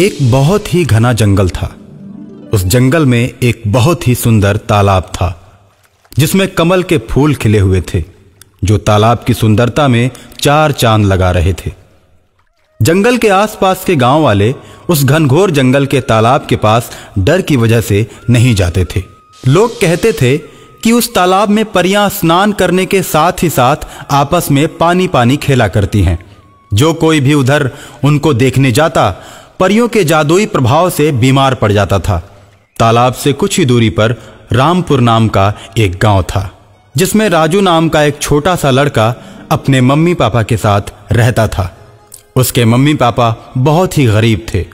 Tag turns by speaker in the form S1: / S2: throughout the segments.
S1: एक बहुत ही घना जंगल था। उस जंगल में एक बहुत ही सुंदर तालाब था, जिसमें कमल के फूल खिले हुए थे, जो तालाब की सुंदरता में चार चाँद लगा रहे थे। जंगल के आसपास के गाँव वाले उस घनघोर जंगल के तालाब के पास डर की वजह से नहीं जाते थे। लोग कहते थे कि उस तालाब में परियाँ स्नान करने के साथ ही साथ आपस में पानी पानी खेला करती हैं। जो कोई भी उधर उनको देखने जाता परियों के जादुई प्रभाव से बीमार पड़ जाता था। तालाब से कुछ ही दूरी पर रामपुर नाम का एक गाँव था, जिसमें राजू नाम का एक छोटा सा लड़का अपने मम्मी पापा के साथ रहता था। उसके मम्मी पापा बहुत ही गरीब थे,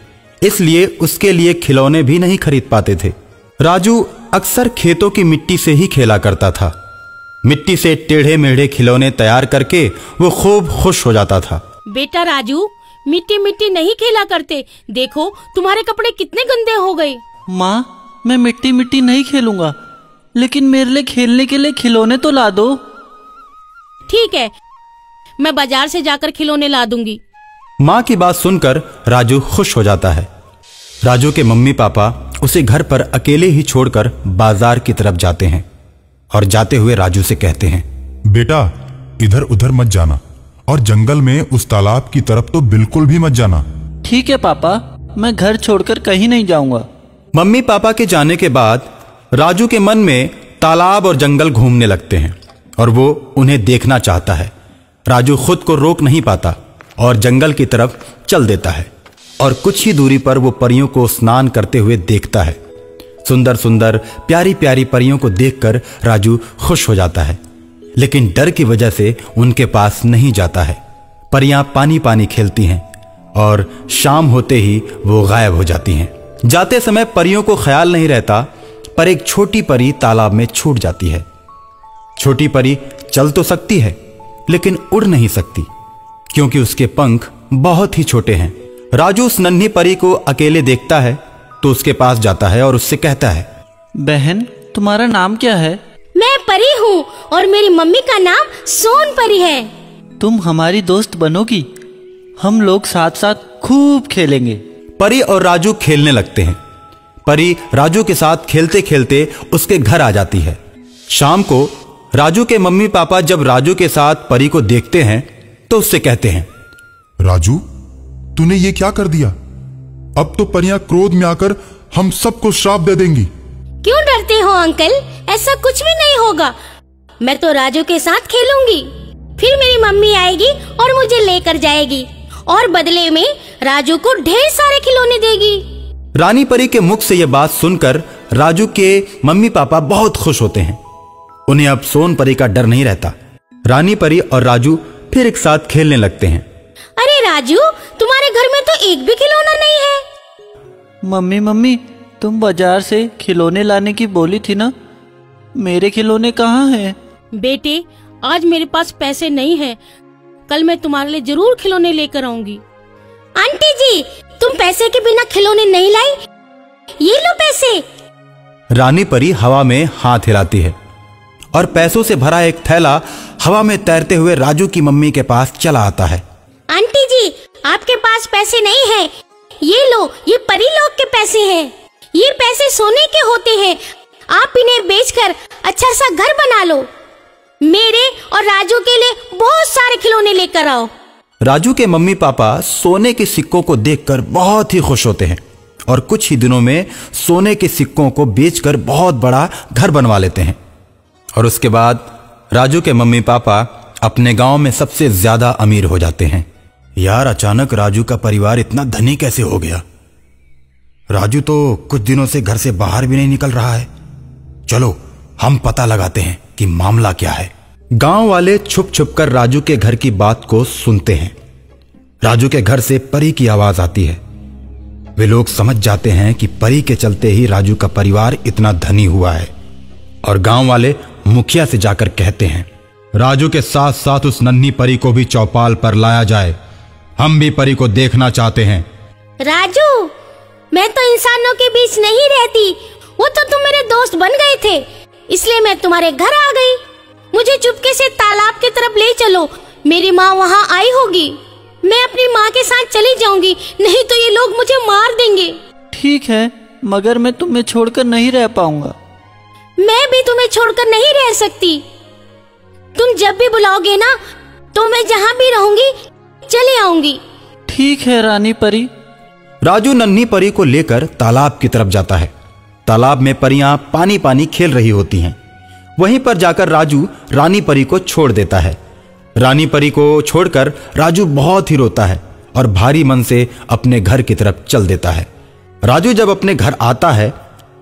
S1: इसलिए उसके लिए खिलौने भी नहीं खरीद पाते थे। राजू अक्सर खेतों की मिट्टी से ही खेला करता था। मिट्टी से टेढ़े मेढ़े खिलौने तैयार करके वो खूब खुश हो जाता था।
S2: बेटा राजू मिट्टी मिट्टी नहीं खेला करते। देखो तुम्हारे कपड़े कितने गंदे हो गए।
S3: माँ मैं मिट्टी मिट्टी नहीं खेलूँगा लेकिन मेरे लिए खेलने के लिए खिलौने तो ला दो।
S2: ठीक है मैं बाज़ार से जाकर खिलौने ला दूँगी।
S1: माँ की बात सुनकर राजू खुश हो जाता है। राजू के मम्मी पापा उसे घर पर अकेले ही छोड़कर बाज़ार की तरफ़ जाते हैं और जाते हुए राजू से कहते हैं
S4: बेटा इधर उधर मत जाना। और जंगल में उस तालाब की तरफ़ तो बिल्कुल भी मत जाना।
S3: ठीक है पापा। मैं घर छोड़कर कहीं नहीं जाऊँगा।
S1: मम्मी पापा के जाने के बाद राजू के मन में तालाब और जंगल घूमने लगते हैं और वो उन्हें देखना चाहता है। राजू खुद को रोक नहीं पाता और जंगल की तरफ़ चल देता है और कुछ ही दूरी पर वो परियों को स्नान करते हुए देखता है। सुंदर सुंदर प्यारी प्यारी परियों को देखकर राजू खुश हो जाता है। लेकिन डर की वजह से उनके पास नहीं जाता है। परियाँ पानी पानी खेलती हैं और शाम होते ही वो गायब हो जाती हैं। जाते समय परियों को ख्याल नहीं रहता, पर एक छोटी परी तालाब में छूट जाती है। छोटी परी चल तो सकती है, लेकिन उड़ नहीं सकती, क्योंकि उसके पंख बहुत ही छोटे हैं। राजू उस नन्ही परी को अकेले देखता है तो उसके पास जाता है और उससे कहता है,
S3: बहन, तुम्हारा नाम क्या है?
S2: परी हूँ और मेरी मम्मी का नाम सोन परी है।
S3: तुम हमारी दोस्त बनोगी। हम लोग साथ साथ खूब खेलेंगे।
S1: परी और राजू खेलने लगते हैं। परी राजू के साथ खेलते खेलते उसके घर आ जाती है। शाम को राजू के मम्मी पापा जब राजू के साथ परी को देखते हैं तो उससे कहते हैं
S4: राजू तूने ये क्या कर दिया? अब तो परियाँ क्रोध में आकर हम सबको श्राप दे देंगी।
S2: क्यों डरते हो अंकल? ऐसा कुछ भी नहीं होगा। मैं तो राजू के साथ खेलूँगी। फिर मेरी मम्मी आएगी और मुझे लेकर जाएगी और बदले में राजू को ढेर सारे खिलौने देगी।
S1: रानी परी के मुख से यह बात सुनकर राजू के मम्मी पापा बहुत खुश होते हैं। उन्हें अब सोन परी का डर नहीं रहता। रानी परी और राजू फिर एक साथ खेलने लगते हैं।
S2: अरे राजू तुम्हारे घर में तो एक भी खिलौना नहीं है।
S3: मम्मी मम्मी तुम बाज़ार से खिलौने लाने की बोली थी ना? मेरे खिलौने कहाँ हैं?
S2: बेटे आज मेरे पास पैसे नहीं है। कल मैं तुम्हारे लिए ज़रूर खिलौने लेकर आऊँगी। आंटी जी तुम पैसे के बिना खिलौने नहीं लाई? ये लो पैसे।
S1: रानी परी हवा में हाथ हिलाती है और पैसों से भरा एक थैला हवा में तैरते हुए राजू की मम्मी के पास चला आता है।
S2: आंटी जी आपके पास पैसे नहीं है। ये लो ये परी लोग के पैसे हैं। ये पैसे सोने के होते हैं। आप इन्हें बेचकर अच्छा सा घर बना लो। मेरे और राजू के लिए बहुत सारे खिलौने लेकर आओ।
S1: राजू के मम्मी पापा सोने के सिक्कों को देखकर बहुत ही खुश होते हैं और कुछ ही दिनों में सोने के सिक्कों को बेचकर बहुत बड़ा घर बनवा लेते हैं। और उसके बाद राजू के मम्मी पापा अपने गाँव में सबसे ज़्यादा अमीर हो जाते हैं। यार, अचानक राजू का परिवार इतना धनी कैसे हो गया? राजू तो कुछ दिनों से घर से बाहर भी नहीं निकल रहा है। चलो, हम पता लगाते हैं कि मामला क्या है। गाँव वाले छुप छुप कर राजू के घर की बात को सुनते हैं। राजू के घर से परी की आवाज़ आती है। वे लोग समझ जाते हैं कि परी के चलते ही राजू का परिवार इतना धनी हुआ है और गाँव वाले मुखिया से जाकर कहते हैं, राजू के साथ साथ उस नन्ही परी को भी चौपाल पर लाया जाए। हम भी परी को देखना चाहते हैं।
S2: राजू, मैं तो इंसानों के बीच नहीं रहती। वो तो तुम मेरे दोस्त बन गए थे। इसलिए मैं तुम्हारे घर आ गई। मुझे चुपके से तालाब की तरफ़ ले चलो। मेरी माँ वहाँ आई होगी। मैं अपनी माँ के साथ चली जाऊँगी। नहीं तो ये लोग मुझे मार देंगे।
S3: ठीक है मगर मैं तुम्हें छोड़कर नहीं रह पाऊँगा।
S2: मैं भी तुम्हें छोड़कर नहीं रह सकती। तुम जब भी बुलाओगे ना तो मैं जहाँ भी रहूँगी चले आऊँगी।
S3: ठीक है रानी परी।
S1: राजू नन्ही परी को लेकर तालाब की तरफ़ जाता है। तालाब में परियाँ पानी पानी खेल रही होती हैं। वहीं पर जाकर राजू रानी परी को छोड़ देता है। रानी परी को छोड़कर राजू बहुत ही रोता है और भारी मन से अपने घर की तरफ़ चल देता है। राजू जब अपने घर आता है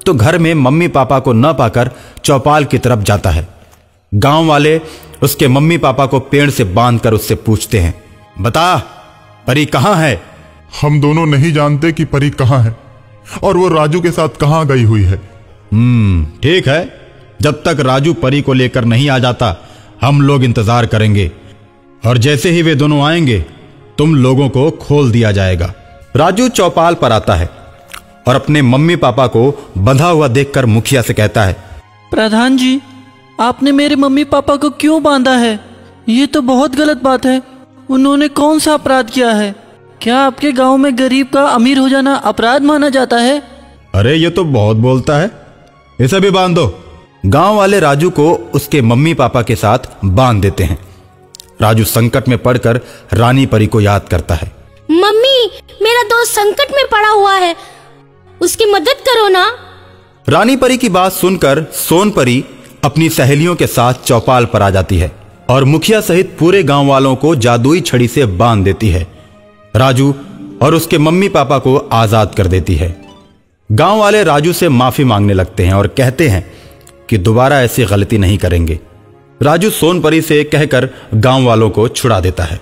S1: तो घर में मम्मी पापा को न पाकर चौपाल की तरफ़ जाता है। गाँव वाले उसके मम्मी पापा को पेड़ से बांधकर उससे पूछते हैं, बता, परी कहाँ है?
S4: हम दोनों नहीं जानते कि परी कहाँ है। और वो राजू के साथ कहाँ गई हुई है?
S1: हम्म ठीक है। जब तक राजू परी को लेकर नहीं आ जाता हम लोग इंतज़ार करेंगे। और जैसे ही वे दोनों आएँगे तुम लोगों को खोल दिया जाएगा। राजू चौपाल पर आता है और अपने मम्मी पापा को बंधा हुआ देखकर मुखिया से कहता है
S3: प्रधान जी आपने मेरे मम्मी पापा को क्यों बांधा है? ये तो बहुत गलत बात है। उन्होंने कौन सा अपराध किया है? क्या आपके गाँव में गरीब का अमीर हो जाना अपराध माना जाता है?
S1: अरे ये तो बहुत बोलता है। इसे भी बाँध। दो गाँव वाले राजू को उसके मम्मी पापा के साथ बाँध देते हैं। राजू संकट में पड़कर रानी परी को याद करता है।
S2: मम्मी मेरा दोस्त संकट में पड़ा हुआ है। उसकी मदद करो ना।
S1: रानी परी की बात सुनकर सोन परी अपनी सहेलियों के साथ चौपाल पर आ जाती है और मुखिया सहित पूरे गाँव वालों को जादुई छड़ी से बाँध देती है। राजू और उसके मम्मी पापा को आज़ाद कर देती है। गाँव वाले राजू से माफ़ी मांगने लगते हैं और कहते हैं कि दोबारा ऐसी गलती नहीं करेंगे। राजू सोनपरी से कहकर गाँव वालों को छुड़ा देता है।